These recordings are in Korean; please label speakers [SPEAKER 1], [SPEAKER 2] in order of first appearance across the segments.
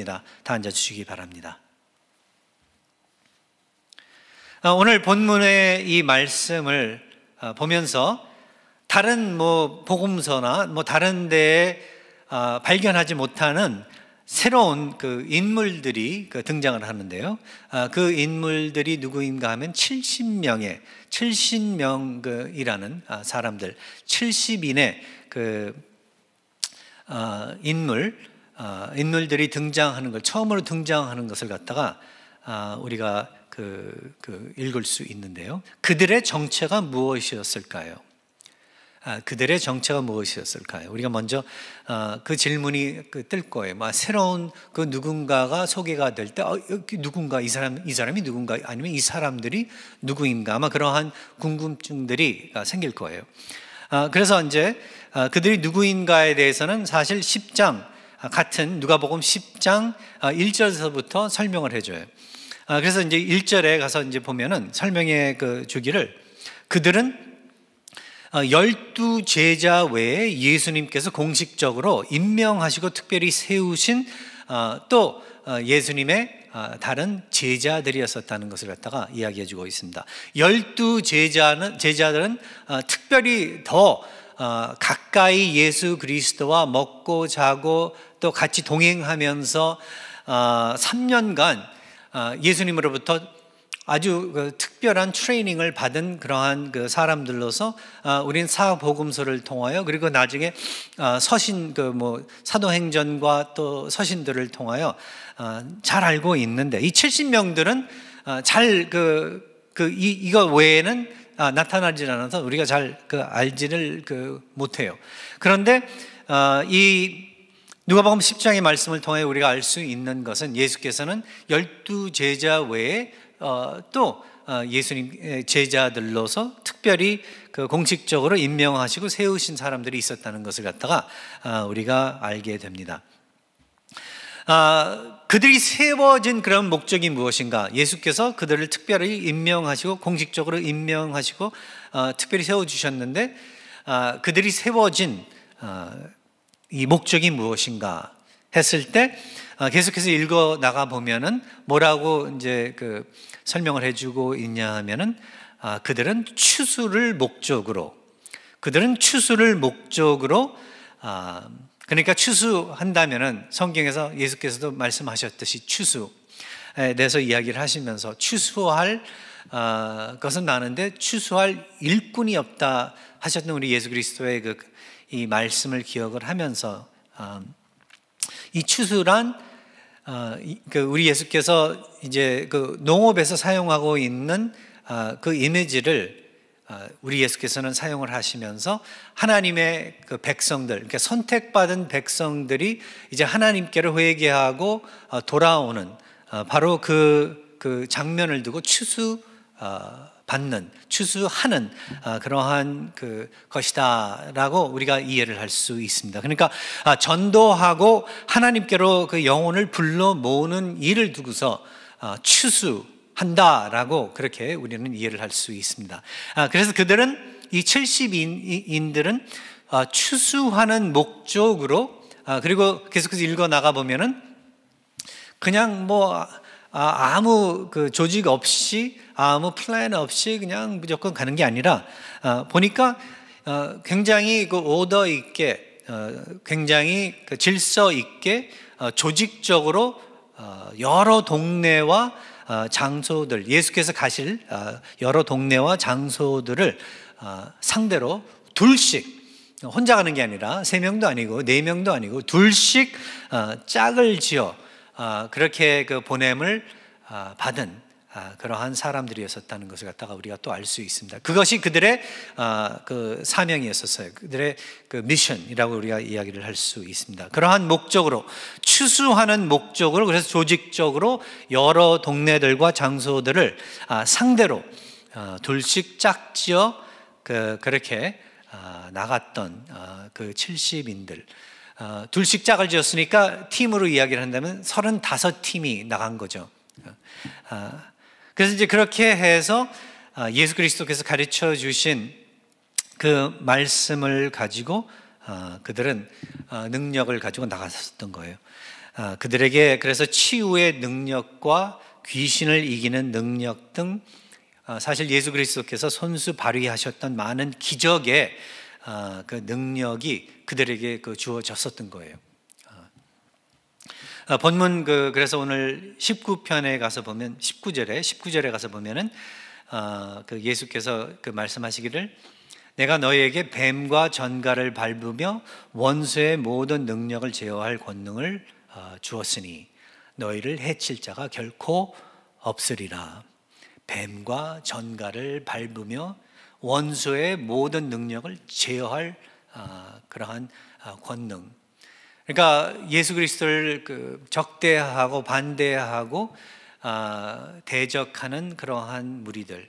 [SPEAKER 1] 있습니다. 다 앉아 주시기 바랍니다. 어, 오늘 본문의 이 말씀을 어, 보면서 다른 뭐 복음서나 뭐 다른 데에 어, 발견하지 못하는 새로운 그 인물들이 그 등장을 하는데요. 그 인물들이 누구인가 하면 70명의 70명이라는 사람들, 70인의 그 인물, 인물들이 등장하는 걸 처음으로 등장하는 것을 갖다가 우리가 그, 그 읽을 수 있는데요. 그들의 정체가 무엇이었을까요? 아, 그들의 정체가 무엇이었을까요? 우리가 먼저 어, 그 질문이 그 뜰 거예요. 막 새로운 그 누군가가 소개가 될 때, 어, 누군가 이 사람 이 사람이 누군가 아니면 이 사람들이 누구인가 아마 그러한 궁금증들이 생길 거예요. 아, 그래서 이제 아, 그들이 누구인가에 대해서는 사실 10장 같은 누가복음 10장 1절에서부터 설명을 해줘요. 아, 그래서 이제 1절에 가서 이제 보면은 설명의 그 주기를 그들은 어, 열두 제자 외에 예수님께서 공식적으로 임명하시고 특별히 세우신 어, 또 어, 예수님의 다른 제자들이었었다는 것을 갖다가 이야기해 주고 있습니다. 열두 제자는, 제자들은 특별히 더 가까이 예수 그리스도와 먹고 자고 또 같이 동행하면서 3년간 아, 예수님으로부터 아주 그 특별한 트레이닝을 받은 그러한 그 사람들로서 아, 우리는 사복음서를 통하여 그리고 나중에 아, 서신 그 뭐 사도행전과 또 서신들을 통하여 잘 알고 있는데 이 70명들은 잘 그 그 이거 외에는 나타나지 않아서 우리가 잘 그 알지를 그 못해요. 그런데 이 누가복음 10장의 말씀을 통해 우리가 알 수 있는 것은 예수께서는 열두 제자 외에 어, 또 어, 예수님 제자들로서 특별히 그 공식적으로 임명하시고 세우신 사람들이 있었다는 것을 갖다가 어, 우리가 알게 됩니다. 아, 그들이 세워진 그런 목적이 무엇인가? 예수께서 그들을 특별히 임명하시고 공식적으로 임명하시고 특별히 세워 주셨는데 아, 그들이 세워진 이 목적이 무엇인가 했을 때 어, 계속해서 읽어 나가 보면은 뭐라고 이제 그 설명을 해주고 있냐 하면은 아, 그들은 추수를 목적으로 그들은 추수를 목적으로 아, 그러니까 추수한다면은 성경에서 예수께서도 말씀하셨듯이 추수에 대해서 이야기를 하시면서 추수할 아, 것은 많은데 추수할 일꾼이 없다 하셨던 우리 예수 그리스도의 그 이 말씀을 기억을 하면서 어, 이 추수란 어, 그 우리 예수께서 이제 그 농업에서 사용하고 있는 어, 그 이미지를 우리 예수께서는 사용을 하시면서 하나님의 그 백성들, 그러니까 선택받은 백성들이 이제 하나님께로 회개하고 돌아오는 바로 그, 그 장면을 두고 추수 받는 추수하는 아, 그러한 그 것이다라고 우리가 이해를 할 수 있습니다. 그러니까 아, 전도하고 하나님께로 그 영혼을 불러 모으는 일을 두고서 아, 추수 한다라고 그렇게 우리는 이해를 할 수 있습니다. 그래서 그들은 이 70인들은 추수하는 목적으로 그리고 계속해서 읽어 나가 보면은 그냥 뭐 아 무 그 조직 없이 아무 플랜 없이 그냥 무조건 가는 게 아니라 어, 보니까 어, 굉장히 그 오더 있게 어, 굉장히 그 질서 있게 조직적으로 여러 동네와 장소들 예수께서 가실 여러 동네와 장소들을 상대로 둘씩 혼자 가는 게 아니라 세 명도 아니고 네 명도 아니고 둘씩 짝을 지어 그렇게 그 보냄을 받은 아, 그러한 사람들이었었다는 것을 갖다가 우리가 또 알 수 있습니다. 그것이 그들의 아, 그 사명이었었어요. 그들의 그 미션이라고 우리가 이야기를 할 수 있습니다. 그러한 목적으로 추수하는 목적으로 그래서 조직적으로 여러 동네들과 장소들을 아, 상대로 둘씩 짝지어 그, 그렇게 나갔던 그 70인들 둘씩 짝을 지었으니까 팀으로 이야기를 한다면 35팀이 나간 거죠. 그래서 이제 그렇게 해서 아, 예수 그리스도께서 가르쳐 주신 그 말씀을 가지고 아, 그들은 아, 능력을 가지고 나갔었던 거예요. 아, 그들에게 그래서 치유의 능력과 귀신을 이기는 능력 등 아, 사실 예수 그리스도께서 손수 발휘하셨던 많은 기적의 아, 그 능력이 그들에게 그 주어졌었던 거예요. 본문 그 그래서 오늘 19편에 가서 보면 19절에 19절에 가서 보면은 그 예수께서 그 말씀하시기를 내가 너희에게 뱀과 전갈을 밟으며 원수의 모든 능력을 제어할 권능을 어, 주었으니 너희를 해칠 자가 결코 없으리라. 뱀과 전갈을 밟으며 원수의 모든 능력을 제어할 어, 그러한 어, 권능. 그러니까 예수 그리스도를 그 적대하고 반대하고 대적하는 그러한 무리들.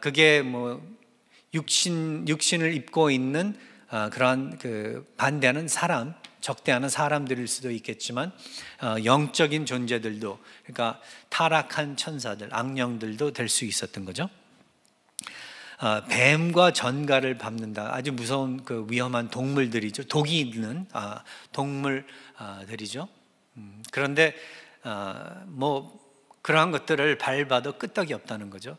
[SPEAKER 1] 그게 뭐 육신 육신을 입고 있는 그러한 그 반대하는 사람, 적대하는 사람들일 수도 있겠지만 어, 영적인 존재들도 그러니까 타락한 천사들, 악령들도 될 수 있었던 거죠. 어, 뱀과 전갈을 밟는다. 아주 무서운 그 위험한 동물들이죠. 독이 있는 아, 동물들이죠. 음, 그런데 어, 뭐 그러한 것들을 밟아도 끄떡이 없다는 거죠.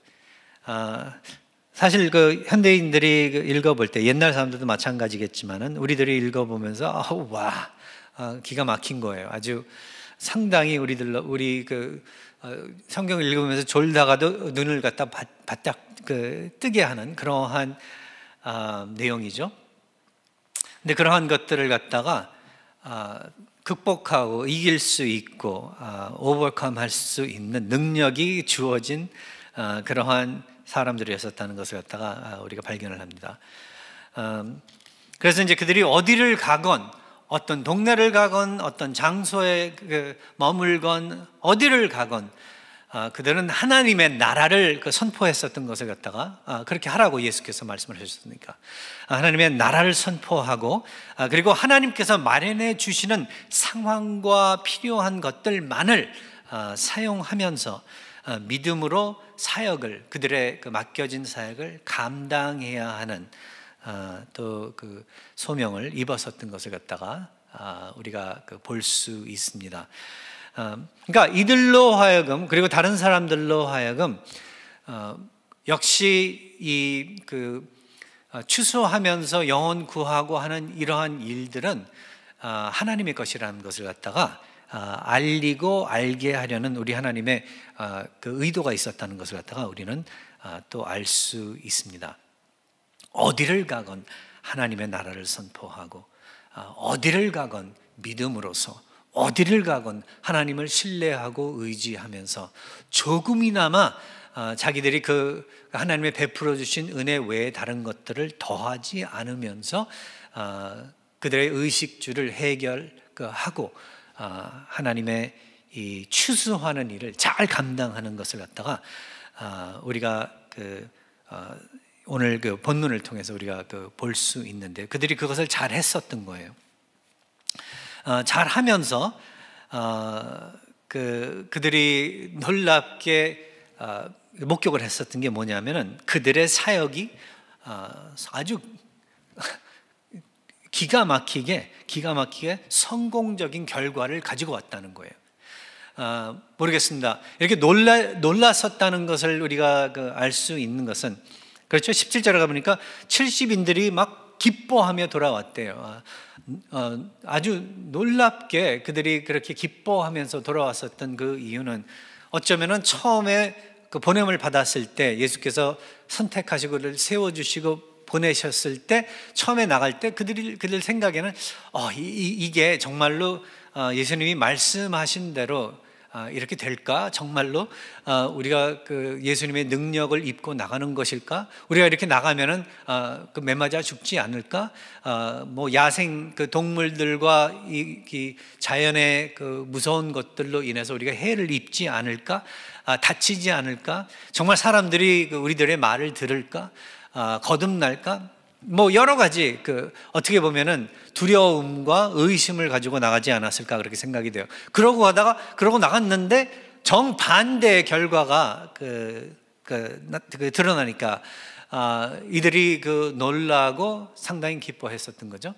[SPEAKER 1] 사실 그 현대인들이 그 읽어볼 때 옛날 사람들도 마찬가지겠지만은 우리들이 읽어보면서 아, 와 아, 기가 막힌 거예요. 아주 상당히 우리들 우리 그 어, 성경을 읽으면서 졸다가도 눈을 갖다 바 짝 그 뜨게 하는 그러한 아, 내용이죠. 근데 그러한 것들을 갖다가 아, 극복하고 이길 수 있고 아, 오버컴 할 수 있는 능력이 주어진 아, 그러한 사람들이었었다는 것을 갖다가 아, 우리가 발견을 합니다. 음, 그래서 이제 그들이 어디를 가건 어떤 동네를 가건 어떤 장소에 그 머물건 어디를 가건 아, 그들은 하나님의 나라를 그 선포했었던 것을 갖다가 아, 그렇게 하라고 예수께서 말씀을 하셨으니까. 하나님의 나라를 선포하고 그리고 하나님께서 마련해 주시는 상황과 필요한 것들만을 사용하면서 믿음으로 사역을 그들의 그 맡겨진 사역을 감당해야 하는 어, 또그 소명을 입었었던 것을 갖다가 아, 우리가 그 볼 수 있습니다. 어, 그러니까 이들로 하여금 그리고 다른 사람들로 하여금 어, 역시 이그 추수하면서 영혼 구하고 하는 이러한 일들은 하나님의 것이라는 것을 갖다가 아, 알리고 알게 하려는 우리 하나님의 아, 그 의도가 있었다는 것을 갖다가 우리는 아, 또알 수 있습니다. 어디를 가건 하나님의 나라를 선포하고 어디를 가건 믿음으로서 어디를 가건 하나님을 신뢰하고 의지하면서 조금이나마 자기들이 그 하나님의 베풀어 주신 은혜 외에 다른 것들을 더하지 않으면서 그들의 의식주를 해결하고 아, 하나님의 이 추수하는 일을 잘 감당하는 것을 갖다가 아, 우리가 그 어, 오늘 그 본문을 통해서 우리가 그 볼 수 있는데 그들이 그것을 잘 했었던 거예요. 어, 잘 하면서 어, 그 그들이 놀랍게 목격을 했었던 게 뭐냐면은 그들의 사역이 아주 기가 막히게 기가 막히게 성공적인 결과를 가지고 왔다는 거예요. 아, 모르겠습니다. 이렇게 놀라 놀랐었다는 것을 우리가 그 알 수 있는 것은 그렇죠. 17절에 가보니까 70인들이 막 기뻐하며 돌아왔대요. 아, 아주 놀랍게 그들이 그렇게 기뻐하면서 돌아왔었던 그 이유는 어쩌면은 처음에 그 보냄을 받았을 때 예수께서 선택하시고 세워주시고 보내셨을 때 처음에 나갈 때 그들이 그들 생각에는 어, 이, 게 정말로 어, 예수님이 말씀하신 대로 어, 이렇게 될까? 정말로 어, 우리가 그 예수님의 능력을 입고 나가는 것일까? 우리가 이렇게 나가면은 어, 그 매맞아 죽지 않을까? 어, 뭐 야생 그 동물들과 이, 이, 자연의 그 무서운 것들로 인해서 우리가 해를 입지 않을까? 아, 다치지 않을까? 정말 사람들이 그 우리들의 말을 들을까? 아, 거듭날까? 뭐 여러 가지 그 어떻게 보면은 두려움과 의심을 가지고 나가지 않았을까 그렇게 생각이 돼요. 그러고 가다가 그러고 나갔는데 정 반대의 결과가 그, 그, 그 드러나니까 아, 이들이 그 놀라고 상당히 기뻐했었던 거죠.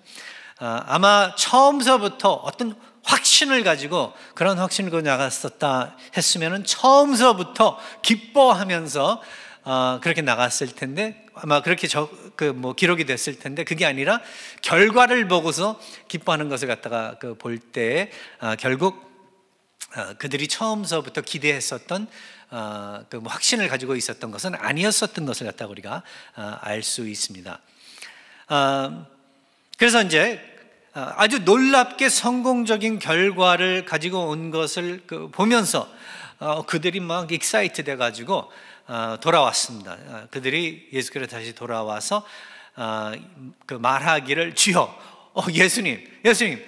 [SPEAKER 1] 아, 아마 처음서부터 어떤 확신을 가지고 그런 확신을 가지고 나갔었다 했으면은 처음서부터 기뻐하면서 어, 그렇게 나갔을 텐데 아마 그렇게 그 뭐 기록이 됐을 텐데 그게 아니라 결과를 보고서 기뻐하는 것을 갖다가 그 볼때 아, 결국 어, 그들이 처음서부터 기대했었던 어, 그 뭐 확신을 가지고 있었던 것은 아니었었던 것을 갖다 우리가 어, 알수 있습니다. 어, 그래서 이제 어, 아주 놀랍게 성공적인 결과를 가지고 온 것을 그 보면서 어, 그들이 막 excite 돼가지고 어, 돌아왔습니다. 그들이 예수께로 다시 돌아와서 그 말하기를 주여, 예수님, 예수님,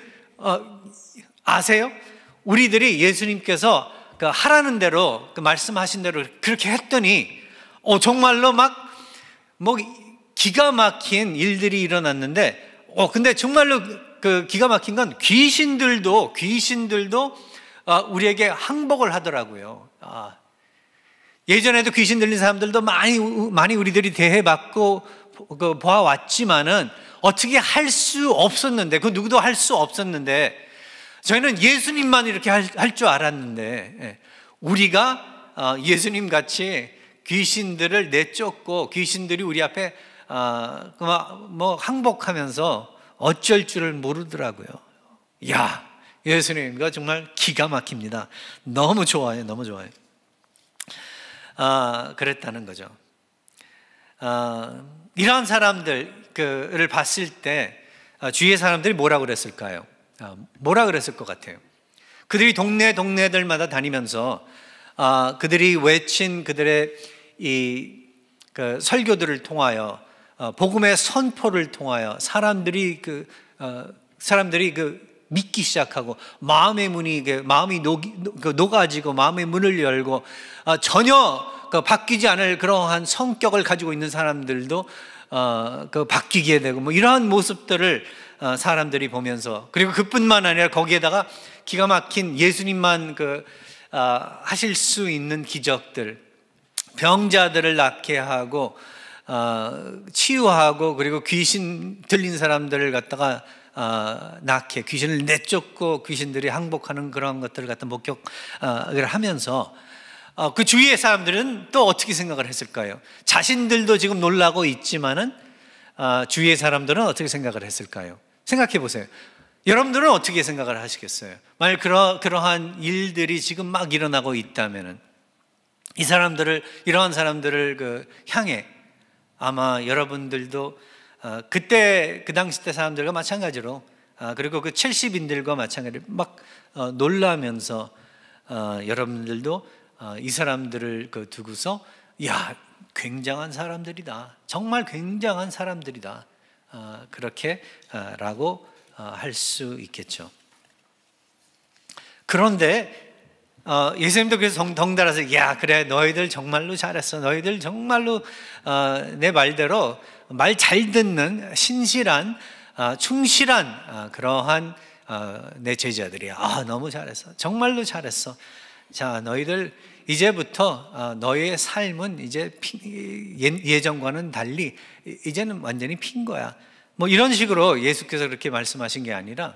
[SPEAKER 1] 아세요? 우리들이 예수님께서 그 하라는 대로 그 말씀하신 대로 그렇게 했더니 어 정말로 막 뭐 기가 막힌 일들이 일어났는데 어 근데 정말로 그 기가 막힌 건 귀신들도 귀신들도 어, 우리에게 항복을 하더라고요. 아, 예전에도 귀신 들린 사람들도 많이 많이 우리들이 대해받고 그 보아왔지만은 어떻게 할 수 없었는데 그 누구도 할 수 없었는데 저희는 예수님만 이렇게 할 줄 알았는데 예, 우리가 어, 예수님 같이 귀신들을 내쫓고 귀신들이 우리 앞에 어, 뭐 항복하면서 어쩔 줄을 모르더라고요. 야, 예수님과 정말 기가 막힙니다. 너무 좋아요, 너무 좋아요. 아, 그랬다는 거죠. 아, 이러한 사람들을 봤을 때 아, 주위의 사람들이 뭐라고 그랬을까요? 아, 뭐라 그랬을 것 같아요? 그들이 동네 동네들마다 다니면서 아, 그들이 외친 그들의 이 그 설교들을 통하여 어, 복음의 선포를 통하여 사람들이 그 어, 사람들이 그 믿기 시작하고 마음의 문이 마음이 녹, 그 녹아지고 마음의 문을 열고 어, 전혀 그 바뀌지 않을 그러한 성격을 가지고 있는 사람들도 그 바뀌게 되고 뭐 이러한 모습들을 사람들이 보면서 그리고 그뿐만 아니라 거기에다가 기가 막힌 예수님만 그 하실 수 있는 기적들 병자들을 낫게 하고 어, 치유하고 그리고 귀신 들린 사람들을 갖다가 어, 낳게 귀신을 내쫓고 귀신들이 항복하는 그런 것들을 갖다 목격을 하면서 어, 그 주위의 사람들은 또 어떻게 생각을 했을까요? 자신들도 지금 놀라고 있지만은 주위의 사람들은 어떻게 생각을 했을까요? 생각해 보세요. 여러분들은 어떻게 생각을 하시겠어요? 만약 그러, 그러한 일들이 지금 막 일어나고 있다면은 이 사람들을 이러한 사람들을 그 향해 아마 여러분들도 어, 그때 그 당시 때 사람들과 마찬가지로 아, 그리고 그 70인들과 마찬가지로 막 어, 놀라면서 어, 여러분들도 이 사람들을 그 두고서 야 굉장한 사람들이다. 정말 굉장한 사람들이다. 그렇게라고 할 수 있겠죠. 그런데 어, 예수님도 그래서 덩달아서 야 그래 너희들 정말로 잘했어. 너희들 정말로 어, 내 말대로 말 잘 듣는 신실한 어, 충실한 어, 그러한 어, 내 제자들이야 아 너무 잘했어 정말로 잘했어 자 너희들 이제부터 어, 너희의 삶은 이제 예전과는 달리 이제는 완전히 핀 거야 뭐 이런 식으로 예수께서 그렇게 말씀하신 게 아니라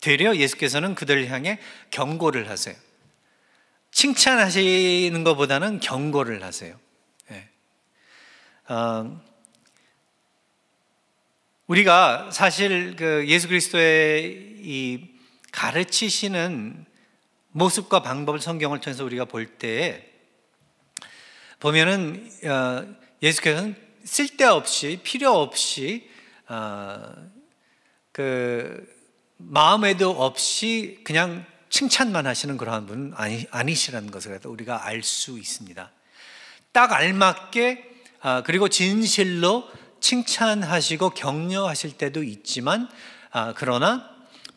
[SPEAKER 1] 되려 예수께서는 그들을 향해 경고를 하세요. 칭찬하시는 것보다는 경고를 하세요. 네. 어, 우리가 사실 그 예수 그리스도의 이 가르치시는 모습과 방법을 성경을 통해서 우리가 볼때 보면은 어, 예수께서는 쓸데없이 필요 없이 어, 그 마음에도 없이 그냥 칭찬만 하시는 그러한 분은 아니, 아니시라는 것을 우리가 알 수 있습니다. 딱 알맞게 아, 그리고 진실로 칭찬하시고 격려하실 때도 있지만 아, 그러나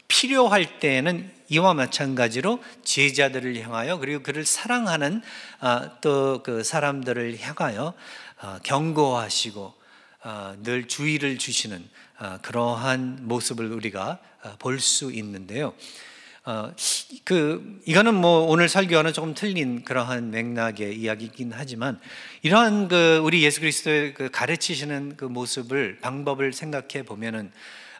[SPEAKER 1] 필요할 때에는 이와 마찬가지로 제자들을 향하여 그리고 그를 사랑하는 아, 또그 사람들을 향하여 경고하시고 늘 주의를 주시는 그러한 모습을 우리가 볼 수 있는데요. 어, 그 이거는 뭐 오늘 설교와는 조금 틀린 그러한 맥락의 이야기이긴 하지만 이러한 그 우리 예수 그리스도의 그 가르치시는 그 모습을 방법을 생각해 보면은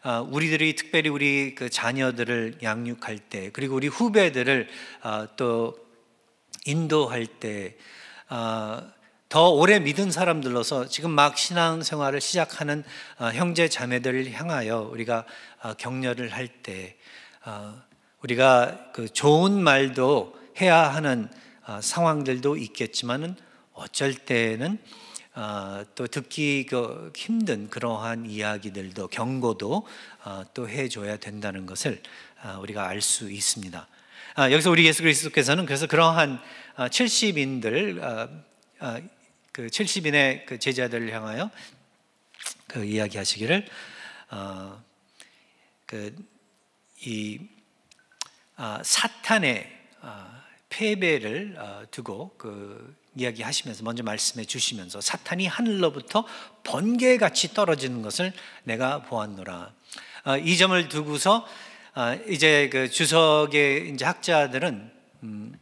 [SPEAKER 1] 어, 우리들이 특별히 우리 그 자녀들을 양육할 때 그리고 우리 후배들을 어, 또 인도할 때 더 오래 믿은 사람들로서 지금 막 신앙 생활을 시작하는 형제 자매들을 향하여 우리가 격려를 할때 우리가 그 좋은 말도 해야 하는 상황들도 있겠지만은 어쩔 때는 어, 또 듣기 그 힘든 그러한 이야기들도 경고도 어, 또 해줘야 된다는 것을 어, 우리가 알 수 있습니다. 여기서 우리 예수 그리스도께서는 그래서 그러한 70인들 그 70인의 그 제자들을 향하여 그 이야기하시기를 그이 사탄의 패배를 두고 그 이야기하시면서 먼저 말씀해 주시면서 사탄이 하늘로부터 번개같이 떨어지는 것을 내가 보았노라. 어, 이 점을 두고서 어, 이제 그 주석의 이제 학자들은 음,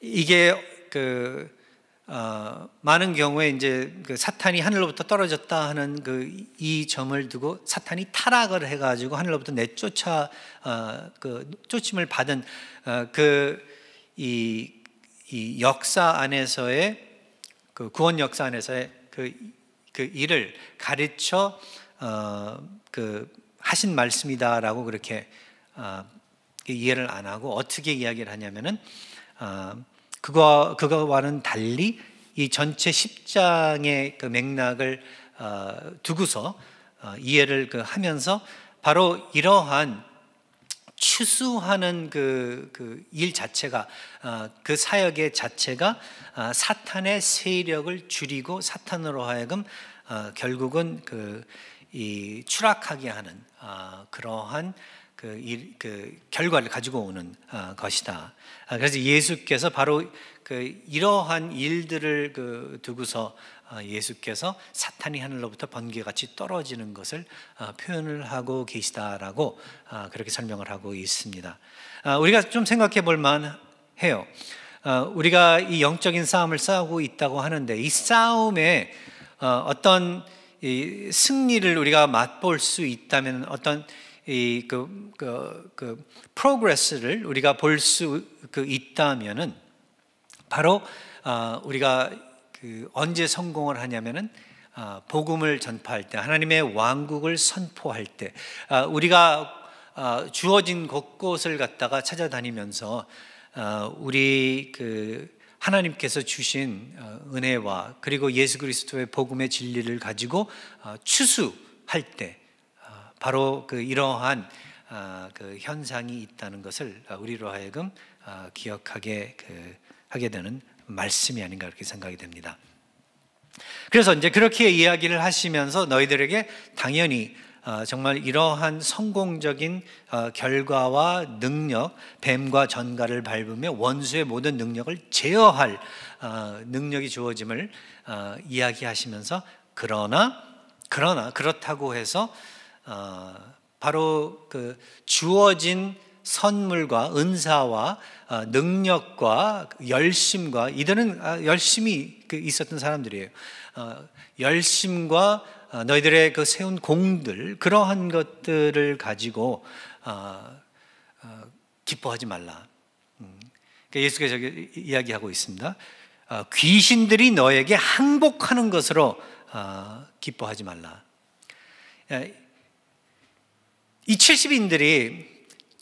[SPEAKER 1] 이게 그 어, 많은 경우에 이제 그 사탄이 하늘로부터 떨어졌다 하는 그 이 점을 두고 사탄이 타락을 해가지고 하늘로부터 내쫓아 어, 그 쫓임을 받은 어, 그이 이 역사 안에서의 그 구원 역사 안에서의 그, 그 일을 가르쳐 어, 그 하신 말씀이다라고 그렇게 어, 이해를 안 하고 어떻게 이야기를 하냐면은 어, 그거 그거와는 달리 이 전체 10장의 그 맥락을 어, 두고서 어, 이해를 그 하면서 바로 이러한 추수하는 그, 그 일 자체가 어, 그 사역의 자체가 어, 사탄의 세력을 줄이고 사탄으로 하여금 어, 결국은 그 이 추락하게 하는 그러한 그, 일, 그 결과를 가지고 오는 것이다. 그래서 예수께서 바로 그 이러한 일들을 그 두고서 어, 예수께서 사탄이 하늘로부터 번개같이 떨어지는 것을 어, 표현을 하고 계시다라고 어, 그렇게 설명을 하고 있습니다. 우리가 좀 생각해 볼 만 해요. 우리가 이 영적인 싸움을 싸우고 있다고 하는데 이 싸움에 어떤 승리를 우리가 맛볼 수 있다면 어떤 이그 그, 그 프로그레스를 우리가 볼 수 그 있다면은 바로 우리가 그 언제 성공을 하냐면은 아, 복음을 전파할 때 하나님의 왕국을 선포할 때 아, 우리가 아, 주어진 곳곳을 갖다가 찾아다니면서 우리 그 하나님께서 주신 어, 은혜와 그리고 예수 그리스도의 복음의 진리를 가지고 추수할 때 바로 그 이러한 그 현상이 있다는 것을 우리로 하여금 기억하게 그 하게 되는 말씀이 아닌가 그렇게 생각이 됩니다. 그래서 이제 그렇게 이야기를 하시면서 너희들에게 당연히 어, 정말 이러한 성공적인 어, 결과와 능력, 뱀과 전갈을 밟으며 원수의 모든 능력을 제어할 어, 능력이 주어짐을 이야기하시면서 그러나 그러나 그렇다고 해서 바로 그 주어진 선물과 은사와 어, 능력과 열심과 이들은 아, 열심히 그 있었던 사람들이에요. 어, 열심과 어, 너희들의 그 세운 공들 그러한 것들을 가지고 기뻐하지 말라. 음. 그러니까 예수께서 이야기하고 있습니다. 귀신들이 너에게 항복하는 것으로 기뻐하지 말라. 이 70인들이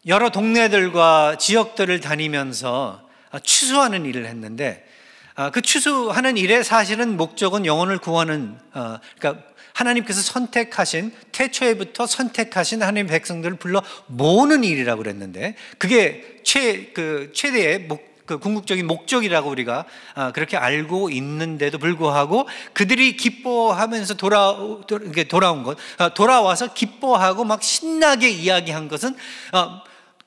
[SPEAKER 1] 여러 동네들과 지역들을 다니면서 추수하는 일을 했는데 아, 그 추수하는 일의 사실은 목적은 영혼을 구하는 어, 그러니까 하나님께서 선택하신 태초에부터 선택하신 하나님 백성들을 불러 모으는 일이라고 그랬는데 그게 최 그 최대의 목, 그 궁극적인 목적이라고 우리가 아, 그렇게 알고 있는데도 불구하고 그들이 기뻐하면서 돌아 돌아온 것 아, 돌아와서 기뻐하고 막 신나게 이야기한 것은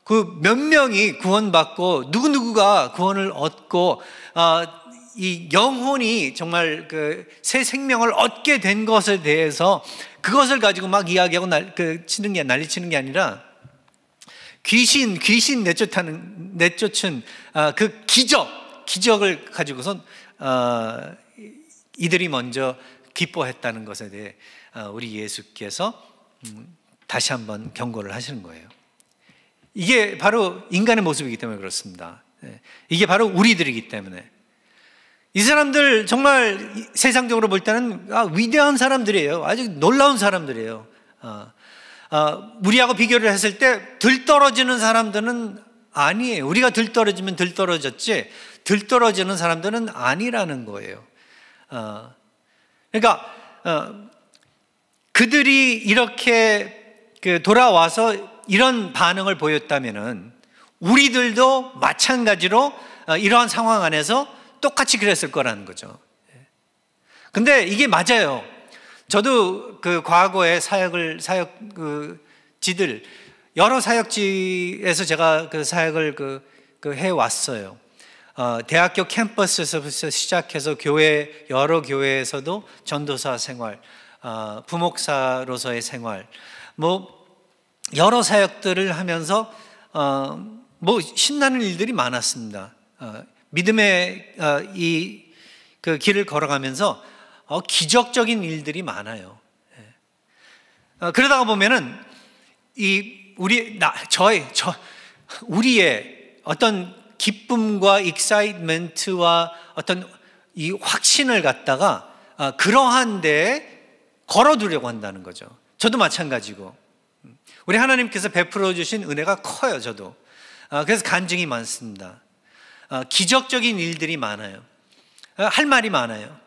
[SPEAKER 1] 그 몇 명이 구원받고 누구 누구가 구원을 얻고 어, 이 영혼이 정말 그 새 생명을 얻게 된 것에 대해서 그것을 가지고 막 이야기하고 날, 그 치는 게 난리 치는 게 아니라 귀신 귀신 내쫓하는 내쫓은 어, 그 기적 기적을 가지고선 어, 이들이 먼저 기뻐했다는 것에 대해 어, 우리 예수께서 음, 다시 한번 경고를 하시는 거예요. 이게 바로 인간의 모습이기 때문에 그렇습니다. 예. 이게 바로 우리들이기 때문에. 이 사람들 정말 세상적으로 볼 때는 아, 위대한 사람들이에요. 아주 놀라운 사람들이에요. 어, 어, 우리하고 비교를 했을 때 들떨어지는 사람들은 아니에요. 우리가 들떨어지면 들떨어졌지 들떨어지는 사람들은 아니라는 거예요. 어, 그러니까 어, 그들이 이렇게 그 돌아와서 이런 반응을 보였다면은 우리들도 마찬가지로 어, 이러한 상황 안에서 똑같이 그랬을 거라는 거죠. 근데 이게 맞아요. 저도 그 과거에 사역을 사역 그 지들 여러 사역지에서 제가 그 사역을 그, 그 해 왔어요. 어, 대학교 캠퍼스에서부터 시작해서 교회 여러 교회에서도 전도사 생활, 어, 부목사로서의 생활, 뭐 여러 사역들을 하면서 어, 뭐 신나는 일들이 많았습니다. 어, 믿음의 어, 이그 길을 걸어가면서 어, 기적적인 일들이 많아요. 예. 어, 그러다가 보면은 이 우리 나 저의 저 우리의 어떤 기쁨과 excitement와 어떤 이 확신을 갖다가 어, 그러한 데에 걸어두려고 한다는 거죠. 저도 마찬가지고 우리 하나님께서 베풀어 주신 은혜가 커요. 저도 어, 그래서 간증이 많습니다. 어, 기적적인 일들이 많아요. 할 말이 많아요.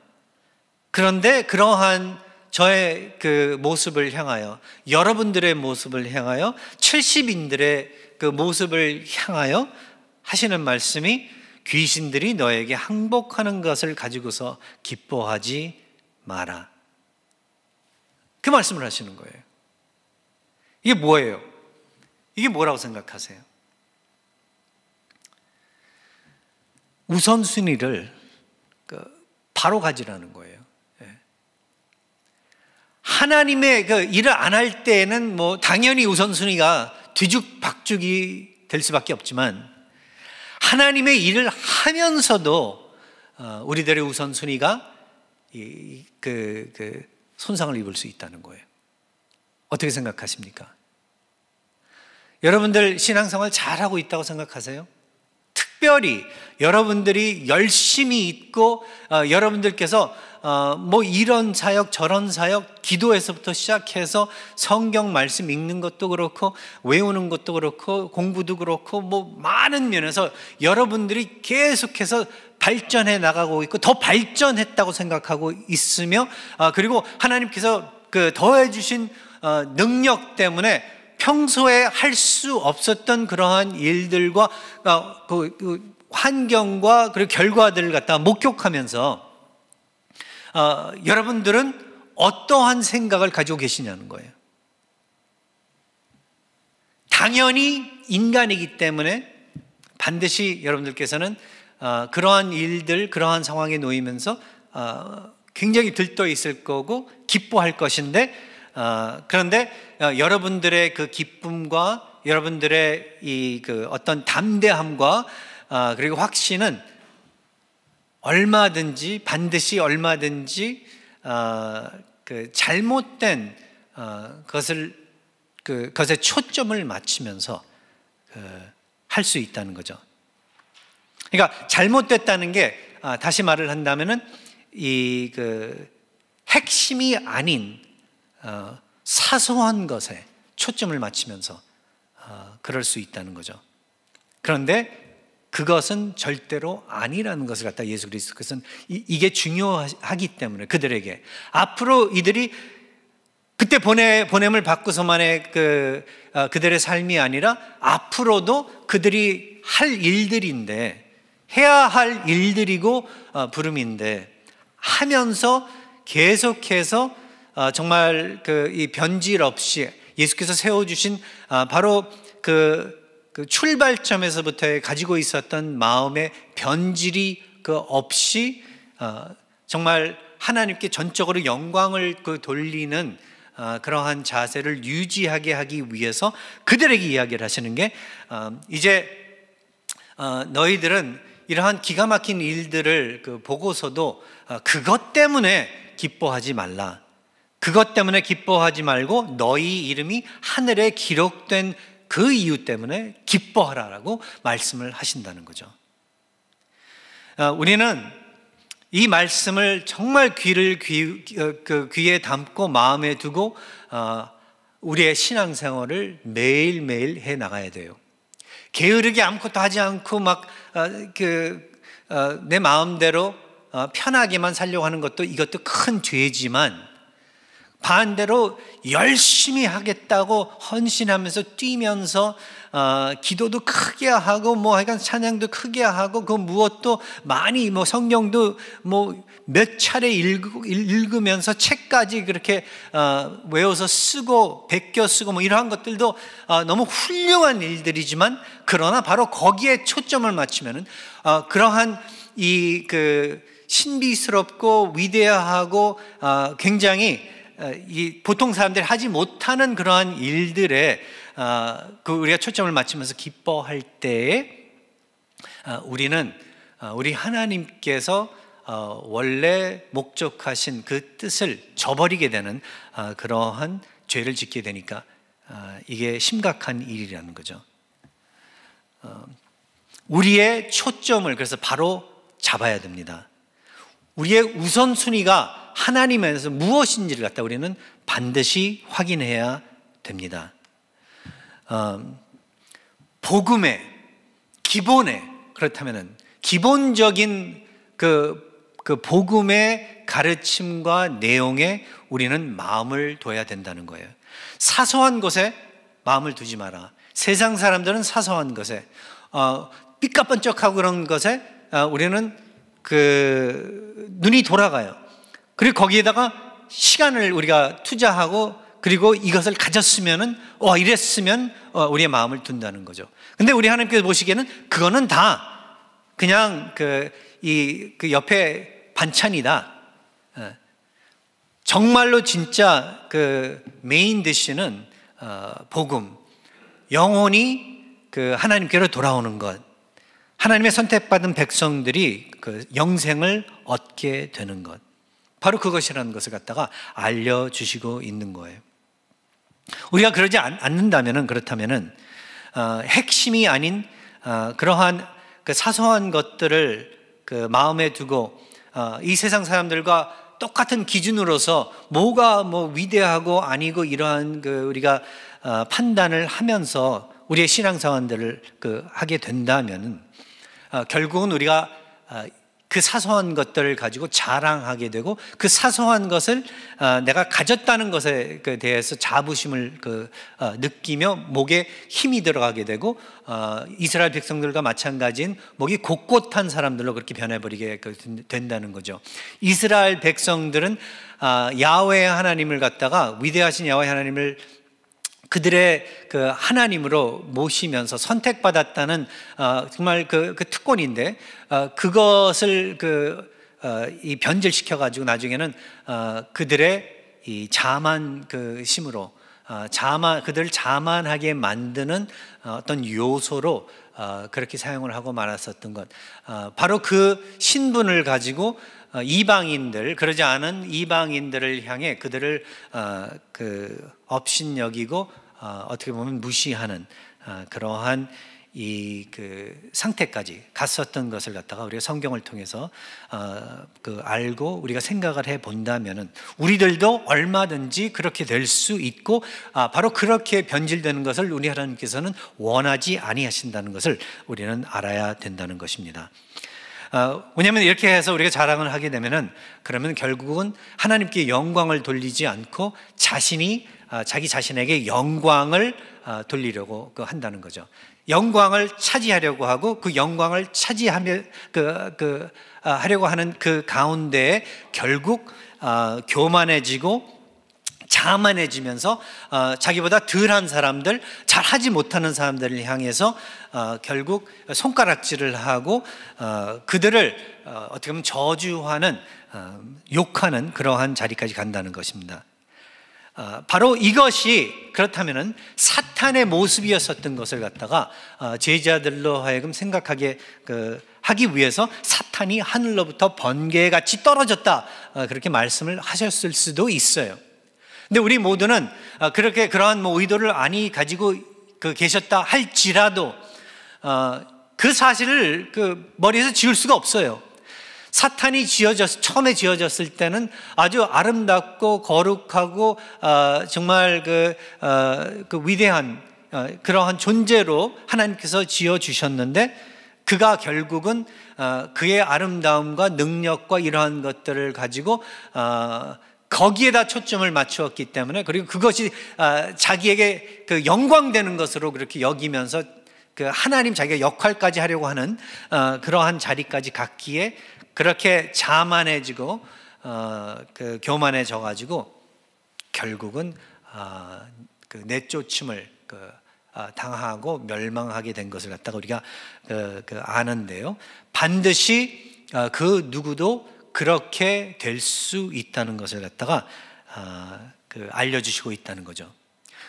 [SPEAKER 1] 그런데 그러한 저의 그 모습을 향하여 여러분들의 모습을 향하여 70인들의 그 모습을 향하여 하시는 말씀이 귀신들이 너에게 항복하는 것을 가지고서 기뻐하지 마라. 그 말씀을 하시는 거예요. 이게 뭐예요? 이게 뭐라고 생각하세요? 우선순위를 그 바로 가지라는 거예요. 예. 하나님의 그 일을 안 할 때에는 뭐 당연히 우선순위가 뒤죽박죽이 될 수밖에 없지만 하나님의 일을 하면서도 어, 우리들의 우선순위가 그, 그 손상을 입을 수 있다는 거예요. 어떻게 생각하십니까? 여러분들 신앙생활 잘하고 있다고 생각하세요? 특별히 여러분들이 열심히 있고 어, 여러분들께서 어, 뭐 이런 사역 저런 사역 기도에서부터 시작해서 성경 말씀 읽는 것도 그렇고 외우는 것도 그렇고 공부도 그렇고 뭐 많은 면에서 여러분들이 계속해서 발전해 나가고 있고 더 발전했다고 생각하고 있으며 어, 그리고 하나님께서 그 더해 주신 어, 능력 때문에 평소에 할 수 없었던 그러한 일들과 어, 그, 그 환경과 그리고 결과들을 갖다 목격하면서 어, 여러분들은 어떠한 생각을 가지고 계시냐는 거예요. 당연히 인간이기 때문에 반드시 여러분들께서는 어, 그러한 일들, 그러한 상황에 놓이면서 어, 굉장히 들떠 있을 거고 기뻐할 것인데 어, 그런데 어, 여러분들의 그 기쁨과 여러분들의 이 그 어떤 담대함과 어, 그리고 확신은 얼마든지 반드시 얼마든지 그 잘못된 것을 그 것에 초점을 맞추면서 그 할 수 있다는 거죠. 그러니까 잘못됐다는 게 다시 말을 한다면은 이 그 핵심이 아닌 어, 사소한 것에 초점을 맞추면서 어, 그럴 수 있다는 거죠. 그런데 그것은 절대로 아니라는 것을 갖다 예수 그리스도께서는 이게 중요하기 때문에 그들에게. 앞으로 이들이 그때 보내 보냄을 받고서만의 그 어, 그들의 삶이 아니라 앞으로도 그들이 할 일들인데 해야 할 일들이고 부름인데 하면서 계속해서 어, 정말 그 이 변질 없이 예수께서 세워주신 어, 바로 그, 그 출발점에서부터 가지고 있었던 마음의 변질이 그 없이 어, 정말 하나님께 전적으로 영광을 그 돌리는 그러한 자세를 유지하게 하기 위해서 그들에게 이야기를 하시는 게 이제 너희들은 이러한 기가 막힌 일들을 그 보고서도 그것 때문에 기뻐하지 말라. 그것 때문에 기뻐하지 말고 너희 이름이 하늘에 기록된 그 이유 때문에 기뻐하라라고 말씀을 하신다는 거죠. 어, 우리는 이 말씀을 정말 귀를 귀, 어, 그 귀에 담고 마음에 두고 어, 우리의 신앙생활을 매일매일 해 나가야 돼요. 게으르게 아무것도 하지 않고 막그 내 마음대로 편하게만 살려고 하는 것도 이것도 큰 죄지만 반대로 열심히 하겠다고 헌신하면서 뛰면서 어, 기도도 크게 하고 뭐 하여간 찬양도 크게 하고 그 무엇도 많이 뭐 성경도 뭐 몇 차례 읽 으, 면서 책까지 그렇게 어, 외워서 쓰고 베껴 쓰고 뭐 이러한 것들도 어, 너무 훌륭한 일들이지만 그러나 바로 거기에 초점을 맞추면은 어, 그러한 이그 신비스럽고 위대하고 어, 굉장히 어, 이 보통 사람들이 하지 못하는 그러한 일들에 어, 그 우리가 초점을 맞추면서 기뻐할 때에 어, 우리는 우리 하나님께서 원래 목적하신 그 뜻을 저버리게 되는 그러한 죄를 짓게 되니까 이게 심각한 일이라는 거죠. 우리의 초점을 그래서 바로 잡아야 됩니다. 우리의 우선순위가 하나님에서 무엇인지를 갖다 우리는 반드시 확인해야 됩니다. 어, 복음의 기본에 그렇다면은 기본적인 그, 그 복음의 가르침과 내용에 우리는 마음을 둬야 된다는 거예요. 사소한 것에 마음을 두지 마라. 세상 사람들은 사소한 것에 어, 삐까번쩍하고 그런 것에 어, 우리는 그 눈이 돌아가요. 그리고 거기에다가 시간을 우리가 투자하고 그리고 이것을 가졌으면은 와 이랬으면 어, 우리의 마음을 둔다는 거죠. 근데 우리 하나님께서 보시기에는 그거는 다 그냥 그 이그 그 옆에 반찬이다. 어. 정말로 진짜 그 메인 디시는 어, 복음, 영혼이 그 하나님께로 돌아오는 것, 하나님의 선택받은 백성들이 그 영생을 얻게 되는 것. 바로 그것이라는 것을 갖다가 알려주시고 있는 거예요. 우리가 그러지 않는다면 그렇다면은 어, 핵심이 아닌 어, 그러한 그 사소한 것들을 그 마음에 두고 어, 이 세상 사람들과 똑같은 기준으로서 뭐가 뭐 위대하고 아니고 이러한 그 우리가 어, 판단을 하면서 우리의 신앙생활들을 그 하게 된다면 어, 결국은 우리가 어, 그 사소한 것들을 가지고 자랑하게 되고 그 사소한 것을 어, 내가 가졌다는 것에 그 대해서 자부심을 그 어, 느끼며 목에 힘이 들어가게 되고 어, 이스라엘 백성들과 마찬가지인 목이 곳곳한 사람들로 그렇게 변해버리게 그 된다는 거죠. 이스라엘 백성들은 야훼 하나님을 갖다가 위대하신 야훼 하나님을 그들의 그 하나님으로 모시면서 선택받았다는 어, 정말 그, 그 특권인데 어, 그것을 그, 어, 이 변질시켜 가지고 나중에는 어, 그들의 이 자만 그 심으로 어, 자만 그들을 자만하게 만드는 어떤 요소로 어, 그렇게 사용을 하고 말았었던 것. 어, 바로 그 신분을 가지고 어, 이방인들 그러지 않은 이방인들을 향해 그들을 어, 그 업신여기고 어, 어떻게 보면 무시하는 그러한 이 그 상태까지 갔었던 것을 갖다가 우리가 성경을 통해서 그 알고 우리가 생각을 해 본다면은 우리들도 얼마든지 그렇게 될 수 있고 아, 바로 그렇게 변질되는 것을 우리 하나님께서는 원하지 아니하신다는 것을 우리는 알아야 된다는 것입니다. 어, 왜냐하면 이렇게 해서 우리가 자랑을 하게 되면은 그러면 결국은 하나님께 영광을 돌리지 않고 자신이 어, 자기 자신에게 영광을 어, 돌리려고 그 한다는 거죠. 영광을 차지하려고 하고 그 영광을 차지하며 그, 그 하려고 하는 그 가운데 결국 교만해지고 자만해지면서 어, 자기보다 덜한 사람들, 잘 하지 못하는 사람들을 향해서 어, 결국 손가락질을 하고 어, 그들을 어, 어떻게 보면 저주하는 어, 욕하는 그러한 자리까지 간다는 것입니다. 어, 바로 이것이 그렇다면은 사탄의 모습이었었던 것을 갖다가 제자들로 하여금 생각하게 그 하기 위해서 사탄이 하늘로부터 번개같이 떨어졌다 그렇게 말씀을 하셨을 수도 있어요. 근데 우리 모두는 어, 그렇게 그러한 뭐 의도를 아니 가지고 그 계셨다 할지라도 어, 그 사실을 그 머리에서 지울 수가 없어요. 사탄이 지어졌 처음에 지어졌을 때는 아주 아름답고 거룩하고 어, 정말 그, 어, 그 위대한 어, 그러한 존재로 하나님께서 지어 주셨는데 그가 결국은 어, 그의 아름다움과 능력과 이러한 것들을 가지고 어, 거기에다 초점을 맞추었기 때문에 그리고 그것이 어, 자기에게 그 영광되는 것으로 그렇게 여기면서 그 하나님 자기가 역할까지 하려고 하는 어, 그러한 자리까지 갔기에 그렇게 자만해지고 어, 그 교만해져 가지고 결국은 어, 그 내쫓음을 그 아, 당하고 멸망하게 된 것을 갖다가 우리가 그, 그 아는데요. 반드시 어, 그 누구도 그렇게 될 수 있다는 것을 갖다가 아, 그 알려주시고 있다는 거죠.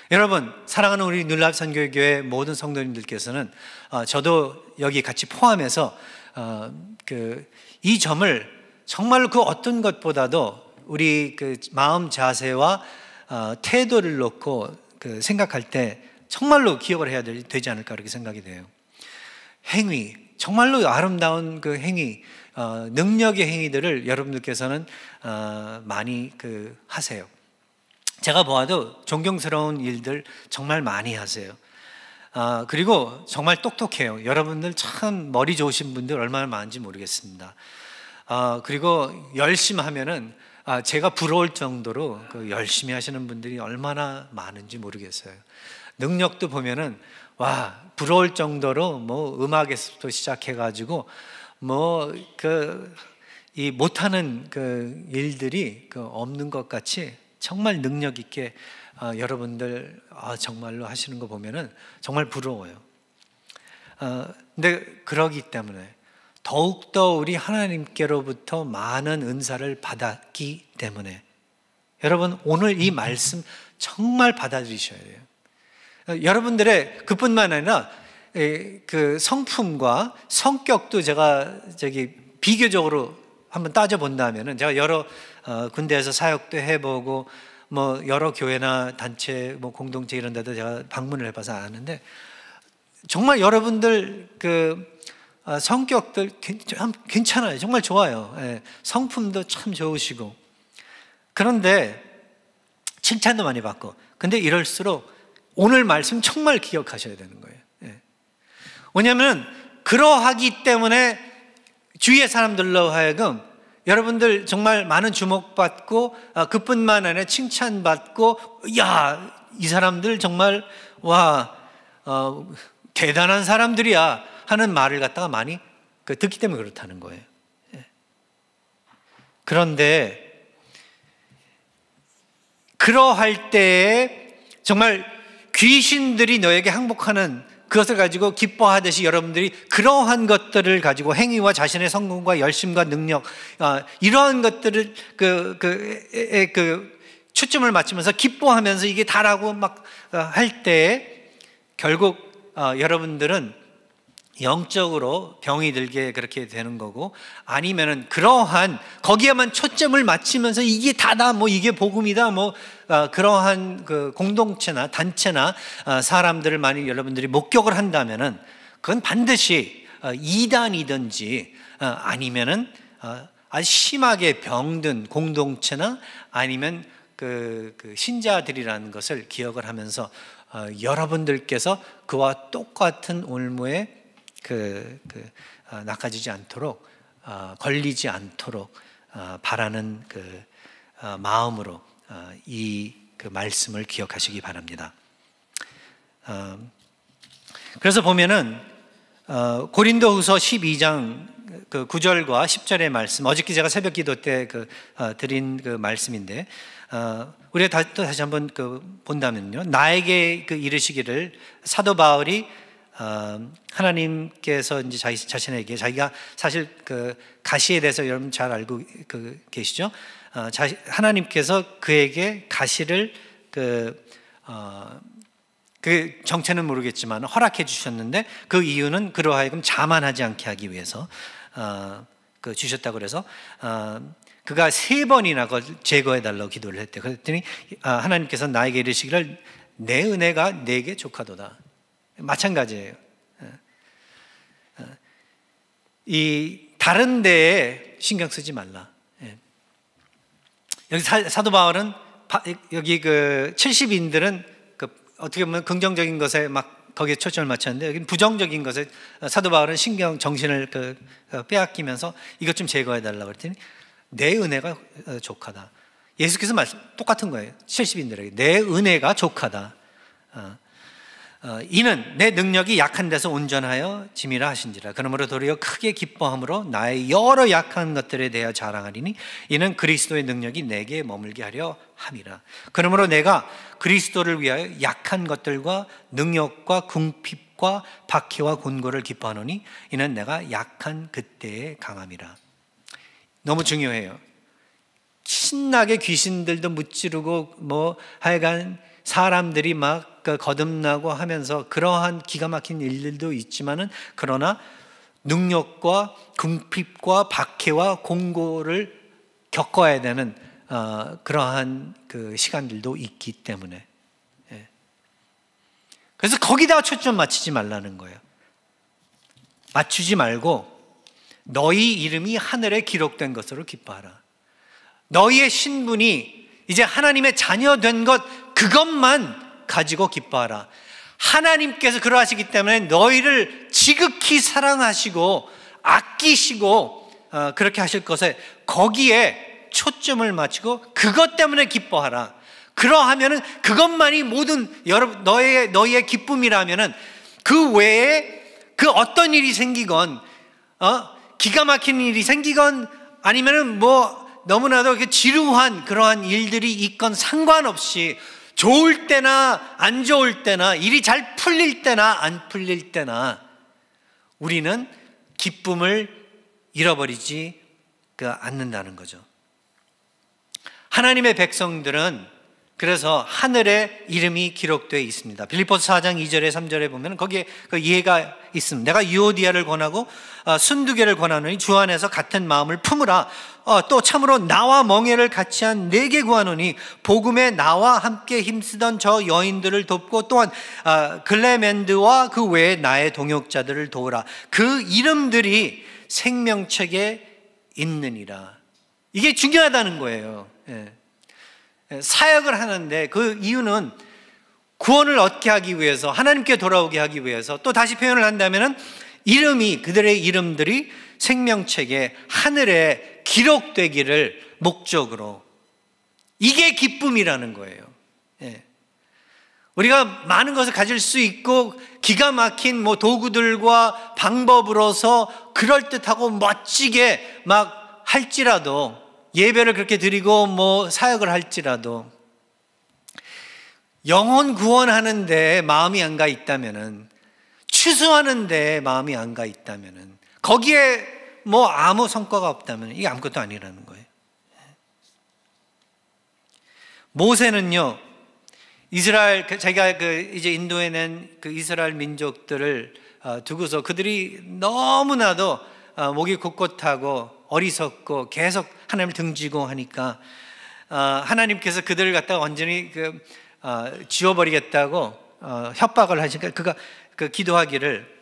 [SPEAKER 1] 여러분 사랑하는 우리 눌랍 선교교회 모든 성도님들께서는 어, 저도 여기 같이 포함해서 어, 그이 점을 정말로 그 어떤 것보다도 우리 그 마음 자세와 어, 태도를 놓고 그 생각할 때 정말로 기억을 해야 되 지 않을까 그렇게 생각이 돼요. 행위 정말로 아름다운 그 행위 능력의 행위들을 여러분들께서는 많이 그 하세요. 제가 보아도 존경스러운 일들 정말 많이 하세요. 아, 그리고 정말 똑똑해요. 여러분들 참 머리 좋으신 분들 얼마나 많은지 모르겠습니다. 아, 그리고 열심히 하면은 아, 제가 부러울 정도로 그 열심히 하시는 분들이 얼마나 많은지 모르겠어요. 능력도 보면은 와 부러울 정도로 뭐 음악에서부터 시작해가지고 뭐 그 이 못하는 그 일들이 그 없는 것 같이 정말 능력 있게 어, 여러분들 아, 정말로 하시는 거 보면은 정말 부러워요. 어, 근데 그러기 때문에 더욱더 우리 하나님께로부터 많은 은사를 받았기 때문에 여러분 오늘 이 말씀 정말 받아들이셔야 돼요. 어, 여러분들의 그뿐만 아니라 그 성품과 성격도 제가 저기 비교적으로 한번 따져 본다면은 제가 여러 어, 군대에서 사역도 해보고 뭐 여러 교회나 단체 뭐 공동체 이런 데도 제가 방문을 해봐서 아는데 정말 여러분들 그 어, 성격들 참 괜찮아요. 정말 좋아요. 예, 성품도 참 좋으시고 그런데 칭찬도 많이 받고 근데 이럴수록 오늘 말씀 정말 기억하셔야 되는 거예요. 예. 왜냐하면 그러하기 때문에 주위의 사람들로 하여금 여러분들 정말 많은 주목받고 아, 그뿐만 아니라 칭찬받고 야 이 사람들 정말 와 어, 대단한 사람들이야 하는 말을 갖다가 많이 그 듣기 때문에 그렇다는 거예요. 예. 그런데 그러할 때에 정말 귀신들이 너에게 항복하는 그것을 가지고 기뻐하듯이 여러분들이 그러한 것들을 가지고 행위와 자신의 성공과 열심과 능력 어, 이러한 것들을 그, 그, 그 초점을 맞추면서 기뻐하면서 이게 다라고 막 할때 어, 결국 어, 여러분들은 영적으로 병이 들게 그렇게 되는 거고 아니면은 그러한 거기에만 초점을 맞추면서 이게 다다 뭐 이게 복음이다 뭐 어, 그러한 그 공동체나 단체나 어, 사람들을 많이 여러분들이 목격을 한다면은 그건 반드시 어, 이단이든지 어, 아니면은 어, 아주 심하게 병든 공동체나 아니면 그, 그 신자들이라는 것을 기억을 하면서 어, 여러분들께서 그와 똑같은 올무에 그, 그 어, 낚아지지 않도록 어, 걸리지 않도록 어, 바라는 그 어, 마음으로 어, 이그 말씀을 기억하시기 바랍니다. 어, 그래서 보면은 고린도후서 12장 그 9절과 10절의 말씀 어저께 제가 새벽 기도 때 그 드린 그 말씀인데 우리가 또 다시 한번 그 본다면요 나에게 그 이르시기를 사도 바울이 어, 하나님께서 이제 자기 자신에게 자기가 사실 그 가시에 대해서 여러분 잘 알고 그 계시죠? 어, 자, 하나님께서 그에게 가시를 그, 어, 그 정체는 모르겠지만 허락해 주셨는데 그 이유는 그로 하여금 자만하지 않게 하기 위해서 어, 그 주셨다 그래서 어, 그가 세 번이나 그걸 제거해 달라고 기도를 했대. 그랬더니 아, 하나님께서 나에게 이르시기를 내 은혜가 내게 족하도다. 마찬가지예요. 어, 어, 이 다른 데에 신경 쓰지 말라. 예. 여기 사, 도 바울은 여기 그 70인들은 그 어떻게 보면 긍정적인 것에 막 거기에 초점을 맞췄는데 여기 부정적인 것에 사도 바울은 신경 정신을 그 어, 빼앗기면서 이것 좀 제거해 달라고 그랬더니 내 은혜가 어, 족하다. 예수께서 말씀 똑같은 거예요. 70인들에게 내 은혜가 족하다. 어, 어, 이는 내 능력이 약한 데서 온전하여 짐이라 하신지라. 그러므로 도리어 크게 기뻐함으로 나의 여러 약한 것들에 대하여 자랑하리니 이는 그리스도의 능력이 내게 머물게 하려 함이라. 그러므로 내가 그리스도를 위하여 약한 것들과 능력과 궁핍과 박해와 곤고를 기뻐하노니 이는 내가 약한 그때의 강함이라. 너무 중요해요. 신나게 귀신들도 무찌르고 뭐 하여간 사람들이 막그 거듭나고 하면서 그러한 기가 막힌 일들도 있지만은 그러나 능력과 궁핍과 박해와 공고를 겪어야 되는 어, 그러한 그 시간들도 있기 때문에 예. 그래서 거기다 초점 맞추지 말라는 거예요. 맞추지 말고 너희 이름이 하늘에 기록된 것으로 기뻐하라. 너희의 신분이 이제 하나님의 자녀 된 것 그것만 가지고 기뻐하라. 하나님께서 그러하시기 때문에 너희를 지극히 사랑하시고 아끼시고 어, 그렇게 하실 것에 거기에 초점을 맞추고 그것 때문에 기뻐하라. 그러하면은 그것만이 모든 여러분 너의 너희의 기쁨이라면은 그 외에 그 어떤 일이 생기건 어 기가 막힌 일이 생기건 아니면은 뭐 너무나도 지루한 그러한 일들이 있건 상관없이 좋을 때나 안 좋을 때나 일이 잘 풀릴 때나 안 풀릴 때나 우리는 기쁨을 잃어버리지 그 않는다는 거죠. 하나님의 백성들은 그래서 하늘에 이름이 기록되어 있습니다. 빌리포스 4장 2절에 3절에 보면 거기에 그 이해가 있습니다. 내가 유오디아를 권하고 어, 순두개를 권하노니 주 안에서 같은 마음을 품으라. 어, 또 참으로 나와 멍해를 같이 한 내게 구하노니 복음에 나와 함께 힘쓰던 저 여인들을 돕고 또한 어, 글레멘드와 그 외에 나의 동역자들을 도우라. 그 이름들이 생명책에 있느니라. 이게 중요하다는 거예요. 예. 사역을 하는데 그 이유는 구원을 얻게 하기 위해서 하나님께 돌아오게 하기 위해서 또 다시 표현을 한다면은 이름이 그들의 이름들이 생명책에 하늘에 기록되기를 목적으로 이게 기쁨이라는 거예요. 예. 우리가 많은 것을 가질 수 있고 기가 막힌 뭐 도구들과 방법으로서 그럴듯하고 멋지게 막 할지라도 예배를 그렇게 드리고 뭐 사역을 할지라도 영혼 구원하는데 마음이 안 가 있다면은 취소하는데 마음이 안 가 있다면은 거기에 뭐 아무 성과가 없다면 이게 아무것도 아니라는 거예요. 모세는요 이스라엘 그 자기가 그 이제 인도에 낸그 이스라엘 민족들을 어, 두고서 그들이 너무나도 어, 목이 곳곳하고 어리석고 계속 하나님을 등지고 하니까 어, 하나님께서 그들을 갖다가 완전히 그 어, 지워버리겠다고 어, 협박을 하시니까 그가 그 기도하기를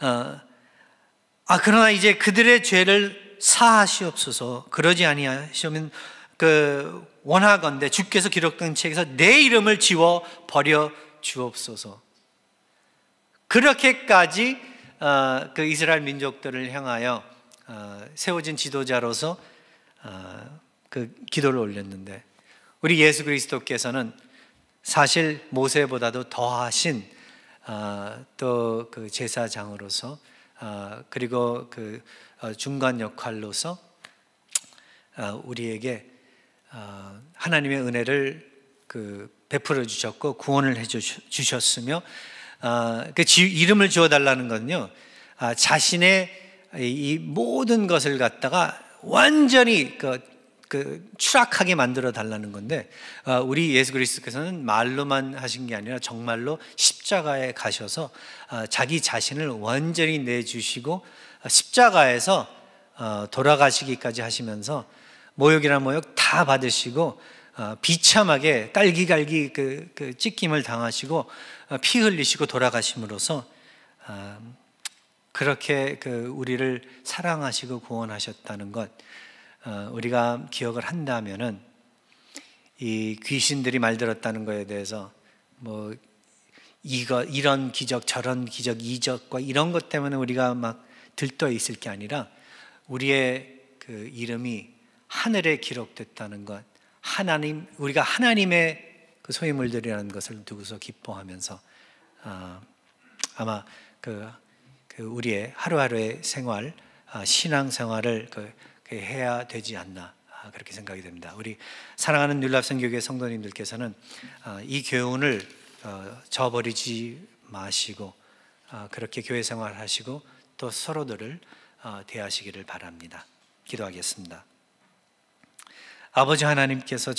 [SPEAKER 1] 아 그러나 이제 그들의 죄를 사하시옵소서. 그러지 아니하시면 그 원하건대 주께서 기록된 책에서 내 이름을 지워 버려 주옵소서. 그렇게까지 그 이스라엘 민족들을 향하여 어, 세워진 지도자로서 어, 그 기도를 올렸는데 우리 예수 그리스도께서는 사실 모세보다도 더하신 어, 또그 제사장으로서 그리고 그 중간 역할로서 우리에게 하나님의 은혜를 그 베풀어 주셨고 구원을 해 주셨으며 그 이름을 주어 달라는 건요 아, 자신의 이 모든 것을 갖다가 완전히 그, 그 추락하게 만들어 달라는 건데 어, 우리 예수 그리스도께서는 말로만 하신 게 아니라 정말로 십자가에 가셔서 어, 자기 자신을 완전히 내주시고 어, 십자가에서 어, 돌아가시기까지 하시면서 모욕이나 모욕 다 받으시고 어, 비참하게 깔기갈기 그, 그 찢김을 당하시고 어, 피 흘리시고 돌아가심으로써 아, 그렇게 그 우리를 사랑하시고 구원하셨다는 것 어, 우리가 기억을 한다면은 이 귀신들이 말들었다는 것에 대해서 뭐 이거 이런 기적 저런 기적 이적과 이런 것 때문에 우리가 막 들떠 있을 게 아니라 우리의 그 이름이 하늘에 기록됐다는 것 하나님 우리가 하나님의 그 소유물들이라는 것을 두고서 기뻐하면서 아, 아마 그, 그 우리의 하루하루의 생활 아, 신앙 생활을 그, 그 해야 되지 않나 아, 그렇게 생각이 됩니다. 우리 사랑하는 율랍성교회 성도님들께서는 아, 이 교훈을 어, 저버리지 마시고 아, 그렇게 교회 생활하시고 또 서로들을 어, 대하시기를 바랍니다. 기도하겠습니다. 아버지 하나님께서